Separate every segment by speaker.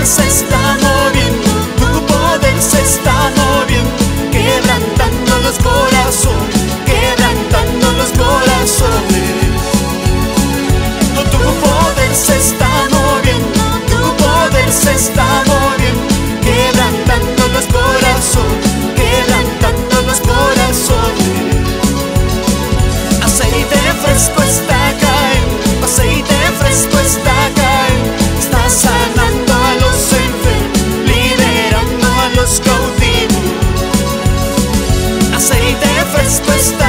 Speaker 1: necessidad. después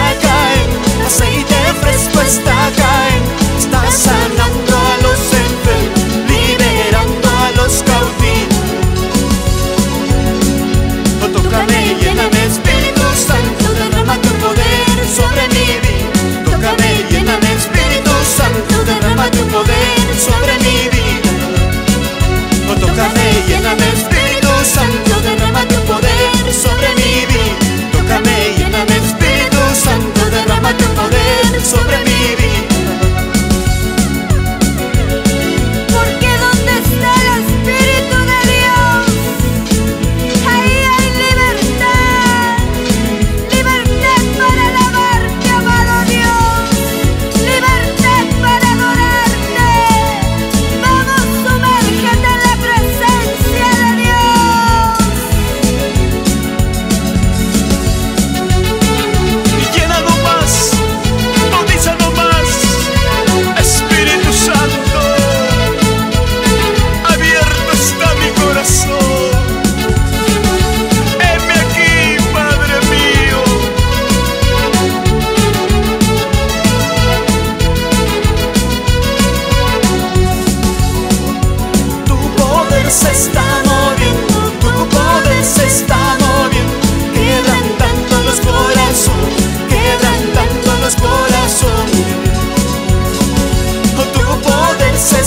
Speaker 1: se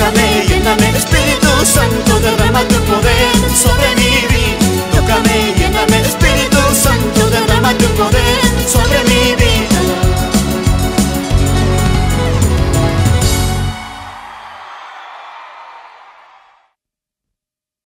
Speaker 1: Tócame, lléname, Espíritu Santo, derrama tu poder sobre mi vida. Tócame, lléname, Espíritu Santo, derrama tu poder sobre mi vida.